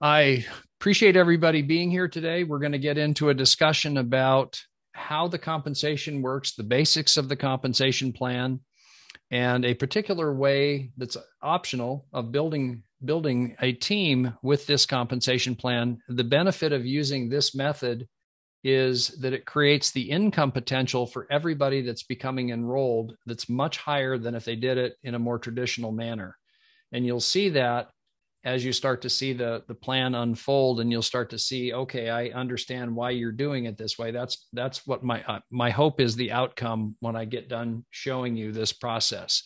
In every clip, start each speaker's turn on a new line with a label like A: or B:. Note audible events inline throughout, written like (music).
A: I appreciate everybody being here today. We're going to get into a discussion about how the compensation works, the basics of the compensation plan, and a particular way that's optional of building building a team with this compensation plan. The benefit of using this method is that it creates the income potential for everybody that's becoming enrolled that's much higher than if they did it in a more traditional manner. And you'll see that as you start to see the the plan unfold and you'll start to see okay i understand why you're doing it this way that's that's what my uh, my hope is the outcome when i get done showing you this process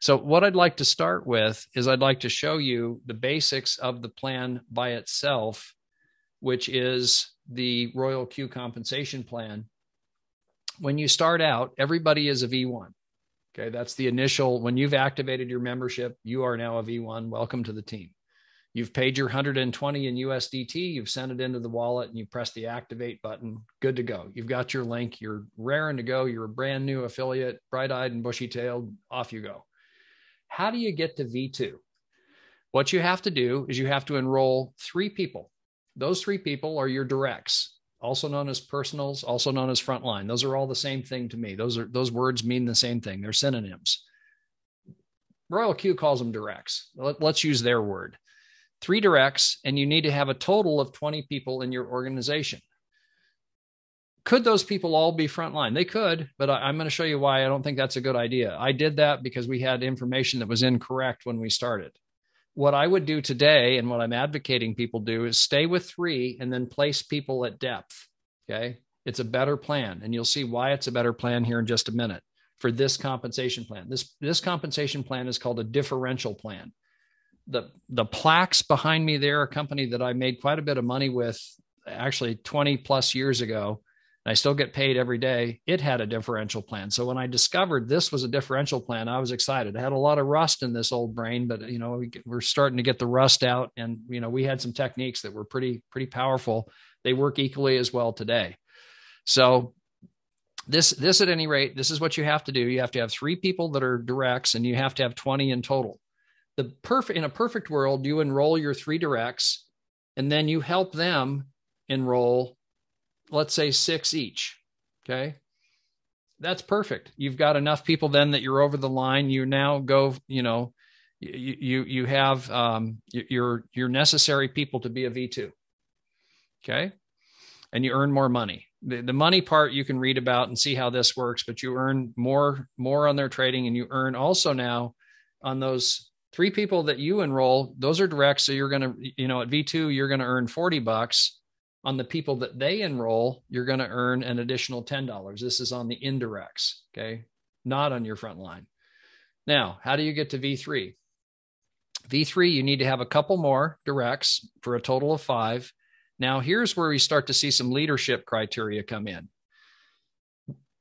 A: so what i'd like to start with is i'd like to show you the basics of the plan by itself which is the royal q compensation plan when you start out everybody is a v1 Okay, that's the initial. When you've activated your membership, you are now a V1. Welcome to the team. You've paid your 120 in USDT, you've sent it into the wallet, and you press the activate button. Good to go. You've got your link. You're raring to go. You're a brand new affiliate, bright eyed and bushy tailed. Off you go. How do you get to V2? What you have to do is you have to enroll three people. Those three people are your directs also known as personals, also known as frontline. Those are all the same thing to me. Those are those words mean the same thing. They're synonyms. Royal Q calls them directs. Let, us use their word. Three directs, and you need to have a total of 20 people in your organization. Could those people all be frontline? They could, but I, I'm going to show you why I don't think that's a good idea. I did that because we had information that was incorrect when we started what I would do today and what I'm advocating people do is stay with three and then place people at depth. Okay. It's a better plan. And you'll see why it's a better plan here in just a minute for this compensation plan. This, this compensation plan is called a differential plan. The, the plaques behind me there, a company that I made quite a bit of money with actually 20 plus years ago and I still get paid every day. It had a differential plan. So when I discovered this was a differential plan, I was excited. I had a lot of rust in this old brain, but you know, we, are starting to get the rust out and you know, we had some techniques that were pretty pretty powerful. They work equally as well today. So this this at any rate, this is what you have to do. You have to have 3 people that are directs and you have to have 20 in total. The perfect in a perfect world, you enroll your 3 directs and then you help them enroll let's say six each. Okay. That's perfect. You've got enough people then that you're over the line. You now go, you know, you you you have um, your your necessary people to be a V2. Okay. And you earn more money. The, the money part you can read about and see how this works, but you earn more more on their trading and you earn also now on those three people that you enroll, those are direct. So you're going to, you know, at V2, you're going to earn 40 bucks on the people that they enroll, you're going to earn an additional $10. This is on the indirects, okay? Not on your front line. Now, how do you get to V3? V3, you need to have a couple more directs for a total of five. Now, here's where we start to see some leadership criteria come in.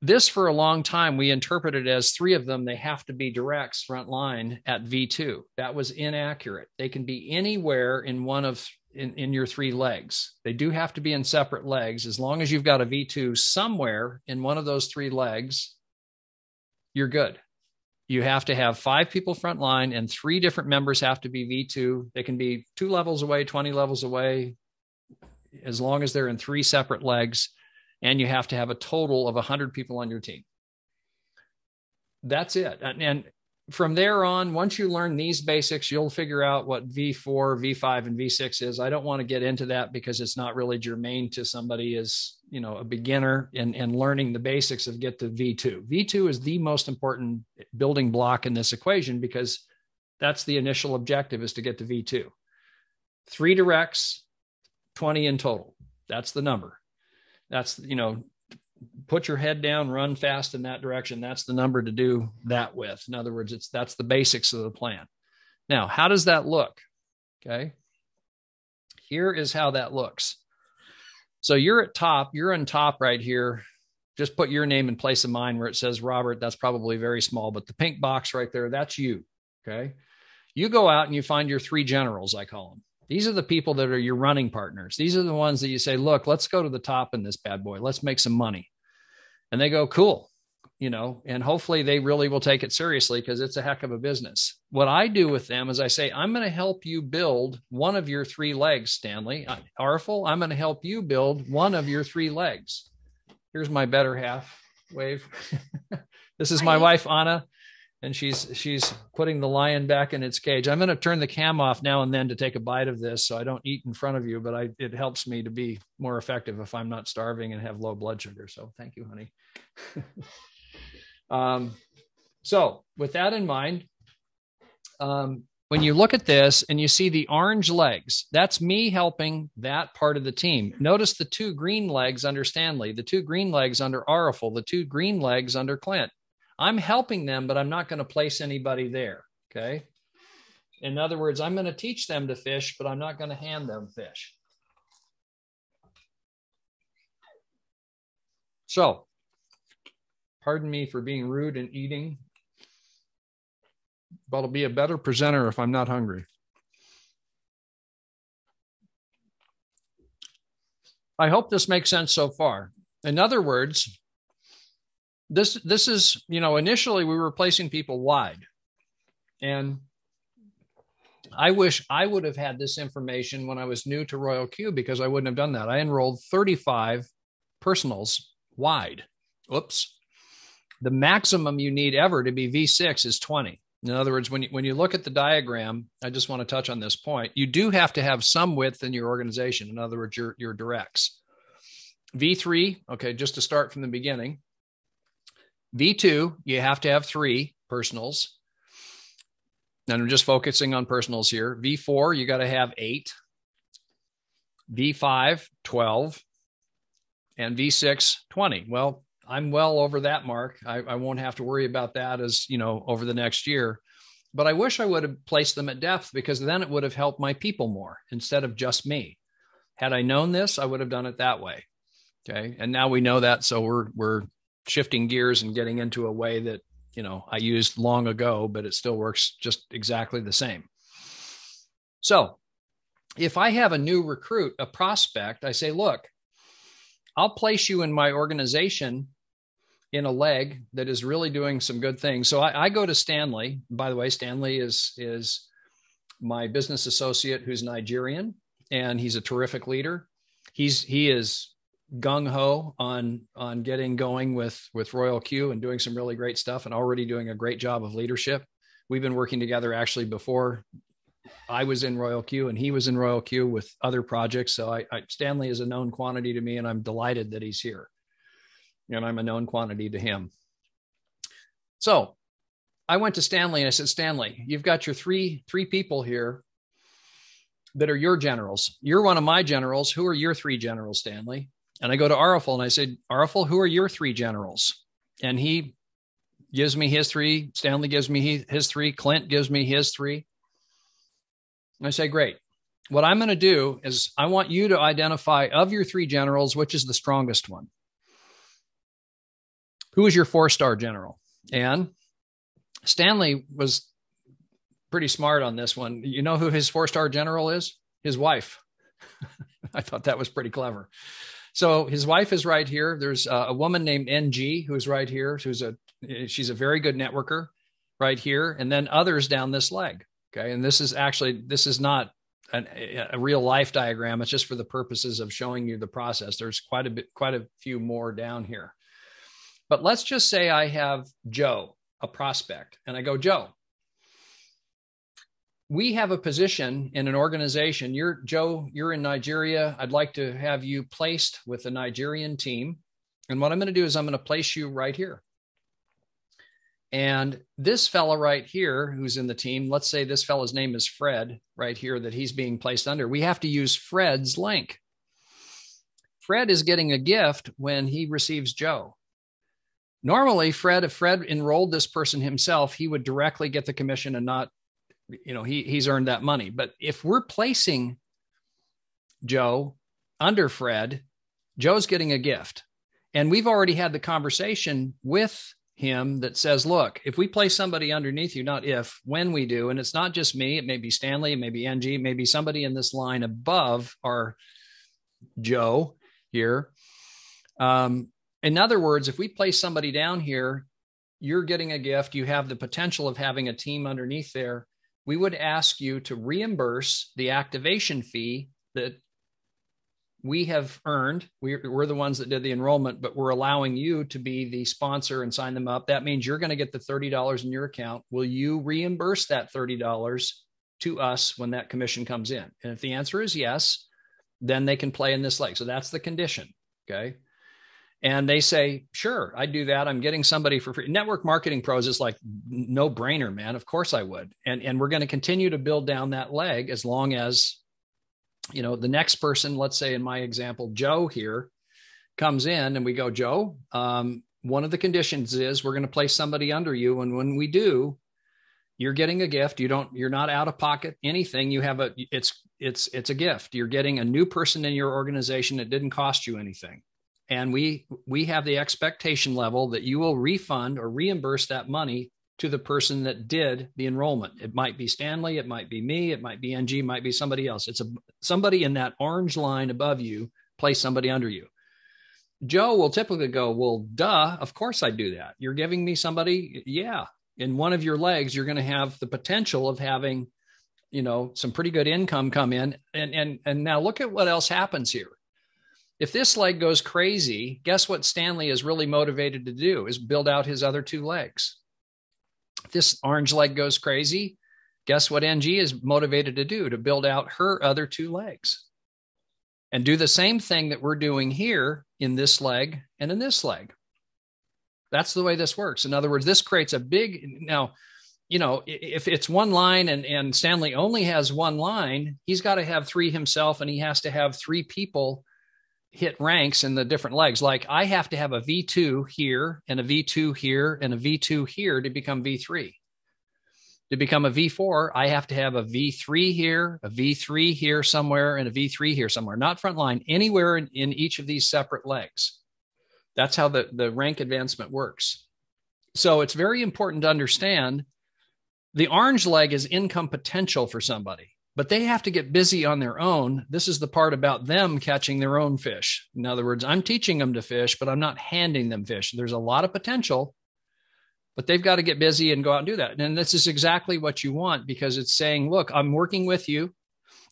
A: This, for a long time, we interpreted as three of them, they have to be directs front line at V2. That was inaccurate. They can be anywhere in one of in, in your three legs. They do have to be in separate legs. As long as you've got a V2 somewhere in one of those three legs, you're good. You have to have five people front line and three different members have to be V2. They can be two levels away, 20 levels away, as long as they're in three separate legs. And you have to have a total of 100 people on your team. That's it. And, and from there on, once you learn these basics, you'll figure out what V4, V5, and V6 is. I don't want to get into that because it's not really germane to somebody as you know a beginner and and learning the basics of get to V2. V2 is the most important building block in this equation because that's the initial objective is to get to V2. Three directs, 20 in total. That's the number. That's you know put your head down, run fast in that direction. That's the number to do that with. In other words, it's that's the basics of the plan. Now, how does that look? Okay. Here is how that looks. So you're at top, you're on top right here. Just put your name in place of mine where it says Robert. That's probably very small, but the pink box right there, that's you. Okay. You go out and you find your three generals, I call them. These are the people that are your running partners. These are the ones that you say, look, let's go to the top in this bad boy. Let's make some money. And they go, cool. you know, and hopefully they really will take it seriously because it's a heck of a business. What I do with them is I say, I'm going to help you build one of your three legs, Stanley. Arful, I'm going to help you build one of your three legs. Here's my better half wave. (laughs) this is my wife, Anna, and she's she's putting the lion back in its cage. I'm going to turn the cam off now and then to take a bite of this so I don't eat in front of you, but I, it helps me to be more effective if I'm not starving and have low blood sugar. So thank you, honey. (laughs) Um, so, with that in mind, um, when you look at this and you see the orange legs, that's me helping that part of the team. Notice the two green legs under Stanley, the two green legs under Arifel, the two green legs under Clint. I'm helping them, but I'm not going to place anybody there. Okay. In other words, I'm going to teach them to fish, but I'm not going to hand them fish. So Pardon me for being rude and eating, but I'll be a better presenter if I'm not hungry. I hope this makes sense so far. In other words, this this is, you know, initially we were placing people wide. And I wish I would have had this information when I was new to Royal Q because I wouldn't have done that. I enrolled 35 personals wide. Oops the maximum you need ever to be V6 is 20. In other words, when you, when you look at the diagram, I just want to touch on this point. You do have to have some width in your organization. In other words, your, your directs. V3, okay, just to start from the beginning. V2, you have to have three personals. And I'm just focusing on personals here. V4, you got to have eight. V5, 12. And V6, 20. Well, I'm well over that mark. I, I won't have to worry about that as you know over the next year. But I wish I would have placed them at depth because then it would have helped my people more instead of just me. Had I known this, I would have done it that way. Okay. And now we know that. So we're we're shifting gears and getting into a way that, you know, I used long ago, but it still works just exactly the same. So if I have a new recruit, a prospect, I say, look, I'll place you in my organization in a leg that is really doing some good things. So I, I, go to Stanley. By the way, Stanley is is my business associate who's Nigerian, and he's a terrific leader. He's he is gung ho on on getting going with with Royal Q and doing some really great stuff, and already doing a great job of leadership. We've been working together actually before I was in Royal Q and he was in Royal Q with other projects. So I, I Stanley is a known quantity to me, and I'm delighted that he's here and I'm a known quantity to him. So I went to Stanley and I said, Stanley, you've got your three three people here that are your generals. You're one of my generals. Who are your three generals, Stanley? And I go to Arifel and I said, Arifel, who are your three generals? And he gives me his three. Stanley gives me his three. Clint gives me his three. And I say, great. What I'm going to do is I want you to identify of your three generals, which is the strongest one Who is your four star general? And Stanley was pretty smart on this one. You know who his four star general is? His wife. (laughs) I thought that was pretty clever. So his wife is right here. There's uh, a woman named NG who's right here. Who's a she's a very good networker right here, and then others down this leg. Okay, and this is actually this is not an, a real life diagram. It's just for the purposes of showing you the process. There's quite a bit, quite a few more down here. But let's just say I have Joe, a prospect, and I go, Joe, we have a position in an organization. You're Joe, you're in Nigeria. I'd like to have you placed with the Nigerian team. And what I'm going to do is I'm going to place you right here. And this fella right here, who's in the team, let's say this fella's name is Fred, right here, that he's being placed under. We have to use Fred's link. Fred is getting a gift when he receives Joe. Normally, Fred, if Fred enrolled this person himself, he would directly get the commission and not, you know, he he's earned that money. But if we're placing Joe under Fred, Joe's getting a gift. And we've already had the conversation with him that says, look, if we place somebody underneath you, not if, when we do, and it's not just me, it may be Stanley, it may be NG, it may be somebody in this line above our Joe here. Um, in other words, if we place somebody down here, you're getting a gift, you have the potential of having a team underneath there, we would ask you to reimburse the activation fee that we have earned. We're, we're, the ones that did the enrollment, but we're allowing you to be the sponsor and sign them up. That means you're going to get the $30 in your account. Will you reimburse that $30 to us when that commission comes in? And if the answer is yes, then they can play in this leg. So that's the condition. Okay. And they say, sure, I do that. I'm getting somebody for free. Network marketing pros is like no brainer, man. Of course I would. And, and we're going to continue to build down that leg as long as you know the next person let's say in my example joe here comes in and we go joe um, one of the conditions is we're going to place somebody under you and when we do you're getting a gift you don't you're not out of pocket anything you have a it's it's it's a gift you're getting a new person in your organization that didn't cost you anything and we we have the expectation level that you will refund or reimburse that money to the person that did the enrollment. It might be Stanley, it might be me, it might be NG, it might be somebody else. It's a somebody in that orange line above you, place somebody under you. Joe will typically go, Well, duh, of course I do that. You're giving me somebody, yeah. In one of your legs, you're going to have the potential of having, you know, some pretty good income come in. And and and now look at what else happens here. If this leg goes crazy, guess what Stanley is really motivated to do is build out his other two legs this orange leg goes crazy, guess what NG is motivated to do? To build out her other two legs and do the same thing that we're doing here in this leg and in this leg. That's the way this works. In other words, this creates a big now, you know, if it's one line and, and Stanley only has one line, he's got to have three himself and he has to have three people hit ranks in the different legs. Like I have to have a V2 here and a V2 here and a V2 here to become V3. To become a V4, I have to have a V3 here, a V3 here somewhere, and a V3 here somewhere, not front line, anywhere in, in each of these separate legs. That's how the, the rank advancement works. So it's very important to understand the orange leg is income potential for somebody but they have to get busy on their own. This is the part about them catching their own fish. In other words, I'm teaching them to fish, but I'm not handing them fish. There's a lot of potential, but they've got to get busy and go out and do that. And this is exactly what you want because it's saying, look, I'm working with you.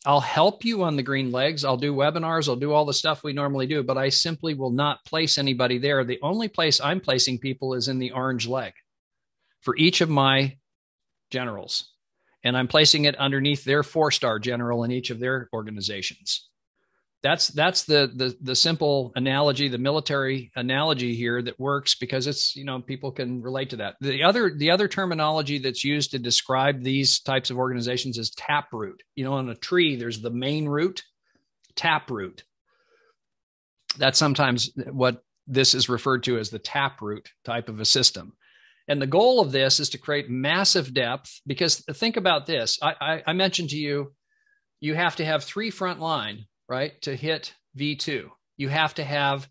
A: I'll help you on the green legs. I'll do webinars. I'll do all the stuff we normally do, but I simply will not place anybody there. The only place I'm placing people is in the orange leg for each of my generals and I'm placing it underneath their four star general in each of their organizations. That's that's the the the simple analogy, the military analogy here that works because it's you know people can relate to that. The other the other terminology that's used to describe these types of organizations is taproot. You know, on a tree, there's the main root, taproot. That's sometimes what this is referred to as the taproot type of a system. And the goal of this is to create massive depth because think about this. I, I, I mentioned to you, you have to have three front line, right, to hit V2. You have to have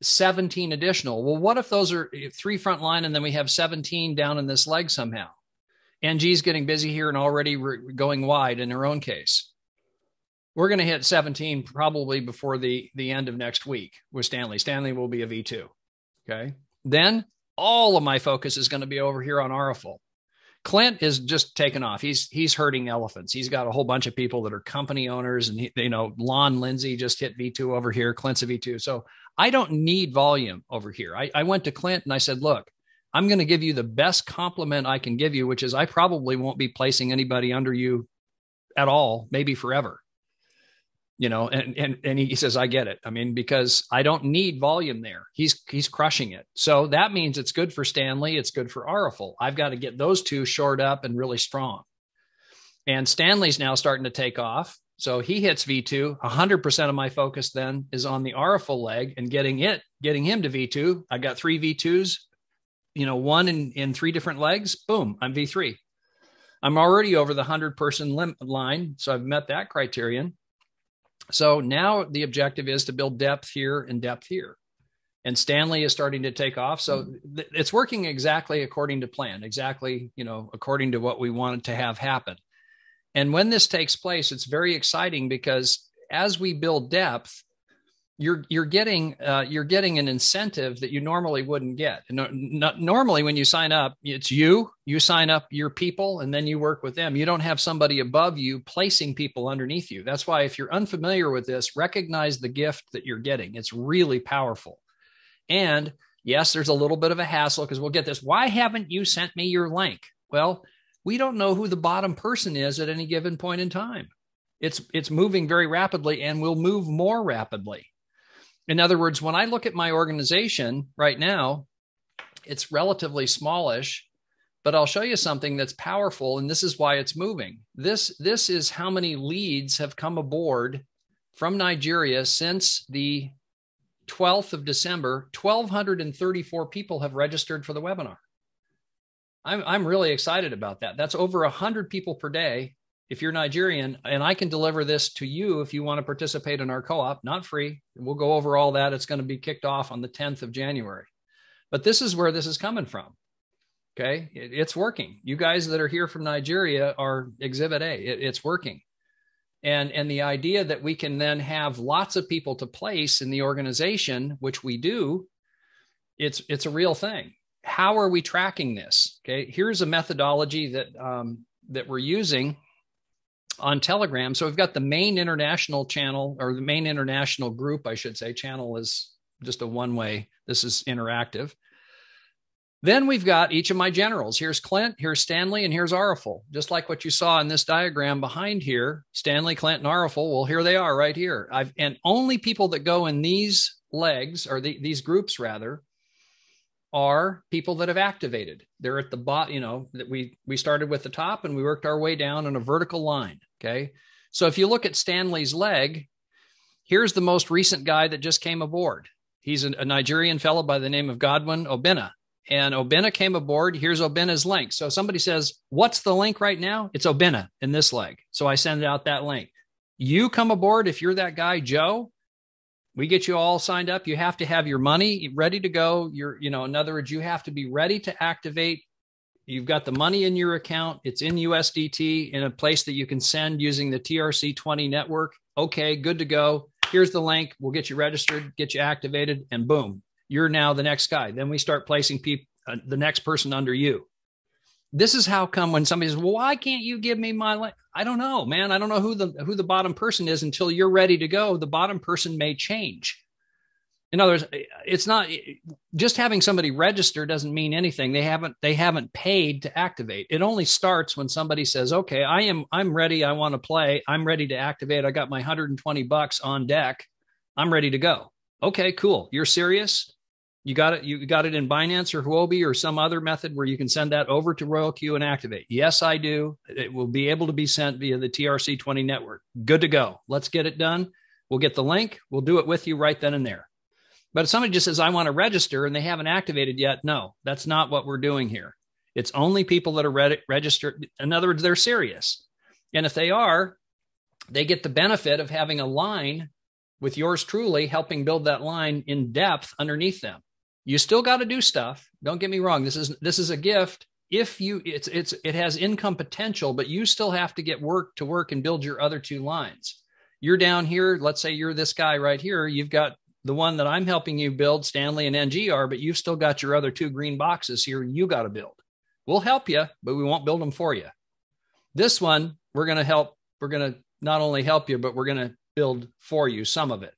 A: 17 additional. Well, what if those are eh, three front line and then we have 17 down in this leg somehow? NG's getting busy here and already re- going wide in her own case. We're going to hit 17 probably before the, the end of next week with Stanley. Stanley will be a V2. Okay. Then all of my focus is going to be over here on Auriful. Clint is just taken off. He's he's herding elephants. He's got a whole bunch of people that are company owners, and he, you know, Lon Lindsay just hit V two over here. Clint's a V two, so I don't need volume over here. I, I went to Clint and I said, look, I'm going to give you the best compliment I can give you, which is I probably won't be placing anybody under you at all, maybe forever you know and and and he says i get it. I mean because i don't need volume there. He's he's crushing it. So that means it's good for stanley. It's good for Auriful. i've got to get those two shored up and really strong. And stanley's now starting to take off. So he hits v2 100% of my focus then is on the Auriful leg and getting it getting him to v2 i got three v2s you know one in in three different legs. Boom i'm v3 i'm already over the 100 person lim- line. So i've met that criterion so now the objective is to build depth here and depth here. And Stanley is starting to take off. So hmm. th- it's working exactly according to plan, exactly, you know, according to what we wanted to have happen. And when this takes place, it's very exciting because as we build depth, you're you're getting uh, you're getting an incentive that you normally wouldn't get. No, not, normally, when you sign up, it's you. You sign up your people, and then you work with them. You don't have somebody above you placing people underneath you. That's why, if you're unfamiliar with this, recognize the gift that you're getting. It's really powerful. And yes, there's a little bit of a hassle because we'll get this. Why haven't you sent me your link? Well, we don't know who the bottom person is at any given point in time. It's it's moving very rapidly and will move more rapidly. In other words, when I look at my organization right now, it's relatively smallish, but I'll show you something that's powerful and this is why it's moving. This this is how many leads have come aboard from Nigeria since the 12th of December. 1234 people have registered for the webinar. I'm I'm really excited about that. That's over 100 people per day if you're Nigerian, and I can deliver this to you if you want to participate in our co op, not free. We'll go over all that. It's going to be kicked off on the 10th of January. But this is where this is coming from. Okay. It, it's working. You guys that are here from Nigeria are exhibit A. It, it's working. And, and the idea that we can then have lots of people to place in the organization, which we do, it's, it's a real thing. How are we tracking this? Okay. Here's a methodology that, um, that we're using on Telegram. So we've got the main international channel or the main international group, I should say. Channel is just a one way, this is interactive. Then we've got each of my generals. Here's Clint, here's Stanley, and here's Arafel. Just like what you saw in this diagram behind here, Stanley, Clint, and Arafel. Well, here they are right here. I've and only people that go in these legs or the, these groups rather are people that have activated. They're at the bottom, you know, that we we started with the top and we worked our way down in a vertical line. Okay. So if you look at Stanley's leg, here's the most recent guy that just came aboard. He's a, a Nigerian fellow by the name of Godwin Obina. And Obina came aboard. Here's Obina's link. So somebody says, What's the link right now? It's Obina in this leg. So I send out that link. You come aboard if you're that guy, Joe, we get you all signed up. You have to have your money ready to go. You're you know in other words you have to be ready to activate. You've got the money in your account. It's in usdt in a place that you can send using the trc20 network. Okay good to go. Here's the link. We'll get you registered get you activated and boom you're now the next guy. Then we start placing people uh, the next person under you this is how come when somebody says, "Well, why can't you give me my?" Link? I don't know, man. I don't know who the who the bottom person is until you're ready to go. The bottom person may change. In other words, it's not just having somebody register doesn't mean anything. They haven't they haven't paid to activate. It only starts when somebody says, "Okay, I am I'm ready. I want to play. I'm ready to activate. I got my 120 bucks on deck. I'm ready to go." Okay, cool. You're serious? You got it. You got it in Binance or Huobi or some other method where you can send that over to Royal RoyalQ and activate. Yes, I do. It will be able to be sent via the TRC20 network. Good to go. Let's get it done. We'll get the link. We'll do it with you right then and there. But if somebody just says, I want to register and they haven't activated yet, no, that's not what we're doing here. It's only people that are re- registered. In other words, they're serious. And if they are, they get the benefit of having a line with yours truly helping build that line in depth underneath them you still got to do stuff. Don't get me wrong. This is this is a gift. If you it's it's it has income potential but you still have to get work to work and build your other two lines. You're down here. Let's say you're this guy right here. You've got the one that i'm helping you build stanley and ngr but you've still got your other two green boxes here you got to build. We'll help you but we won't build them for you. This one we're going to help we're going to not only help you but we're going to build for you some of it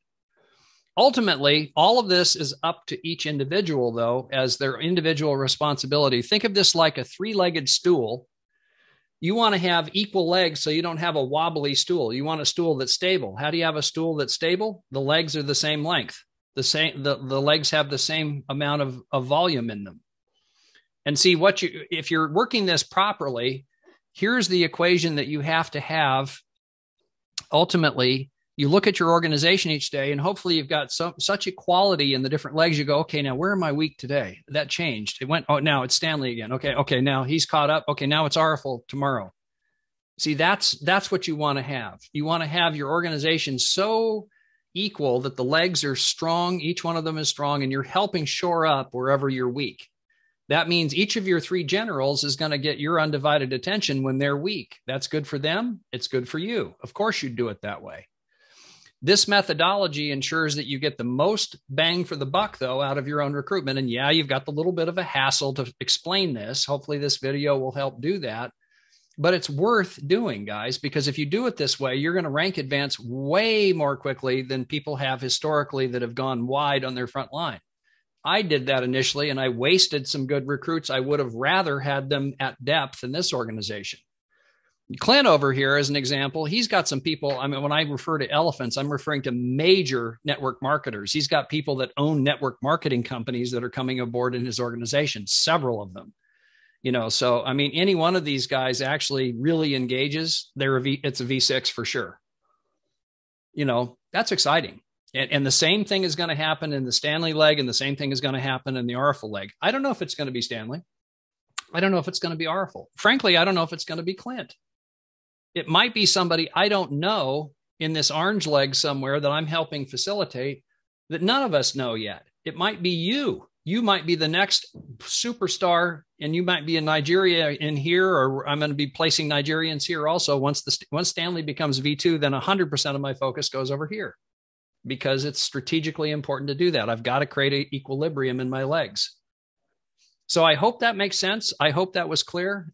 A: Ultimately, all of this is up to each individual, though, as their individual responsibility. Think of this like a three legged stool. You want to have equal legs so you don't have a wobbly stool. You want a stool that's stable. How do you have a stool that's stable? The legs are the same length. The same the, the legs have the same amount of, of volume in them. And see what you if you're working this properly, here's the equation that you have to have ultimately you look at your organization each day and hopefully you've got such equality in the different legs you go okay now where am i weak today? That changed. It went oh now it's stanley again. Okay okay now he's caught up. Okay now it's arafel tomorrow. See that's that's what you want to have. You want to have your organization so equal that the legs are strong each one of them is strong and you're helping shore up wherever you're weak. That means each of your three generals is going to get your undivided attention when they're weak. That's good for them. It's good for you. Of course you'd do it that way This methodology ensures that you get the most bang for the buck, though, out of your own recruitment. And yeah, you've got the little bit of a hassle to explain this. Hopefully, this video will help do that. But it's worth doing, guys, because if you do it this way, you're going to rank advance way more quickly than people have historically that have gone wide on their front line. I did that initially and I wasted some good recruits. I would have rather had them at depth in this organization. Clint over here, as an example, he's got some people. I mean, when I refer to elephants, I'm referring to major network marketers. He's got people that own network marketing companies that are coming aboard in his organization, several of them. You know, so I mean, any one of these guys actually really engages. They're a v, it's a V6 for sure. You know, that's exciting. And, and the same thing is going to happen in the Stanley leg, and the same thing is going to happen in the Arfel leg. I don't know if it's going to be Stanley. I don't know if it's going to be Arfel. Frankly, I don't know if it's going to be Clint. It might be somebody I don't know in this orange leg somewhere that I'm helping facilitate that none of us know yet. It might be you. You might be the next superstar, and you might be in Nigeria in here, or I'm going to be placing Nigerians here also. Once the once Stanley becomes V2, then 100% of my focus goes over here because it's strategically important to do that. I've got to create an equilibrium in my legs. So I hope that makes sense. I hope that was clear.